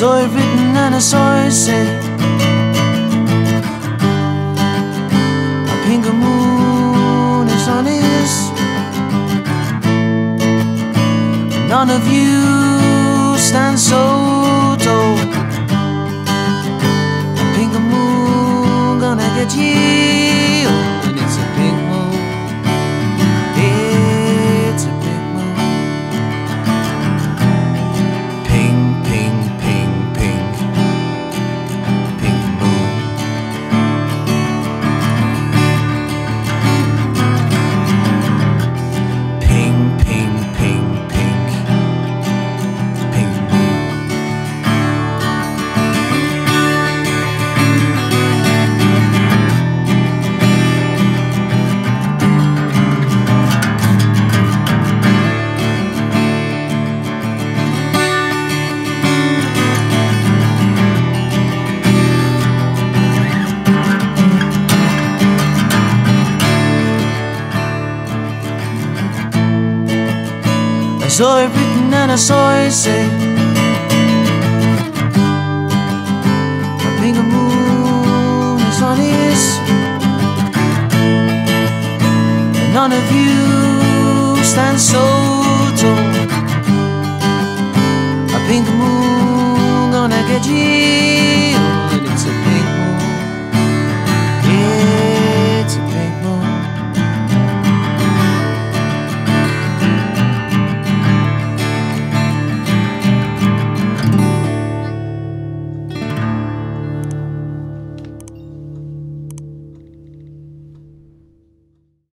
it written and I saw it say A pink moon is on his. None of you stand so tall. A pink moon gonna get you I saw it written and I saw it say. I think the moon is on his, And none of you stand so tall I think the moon gonna get you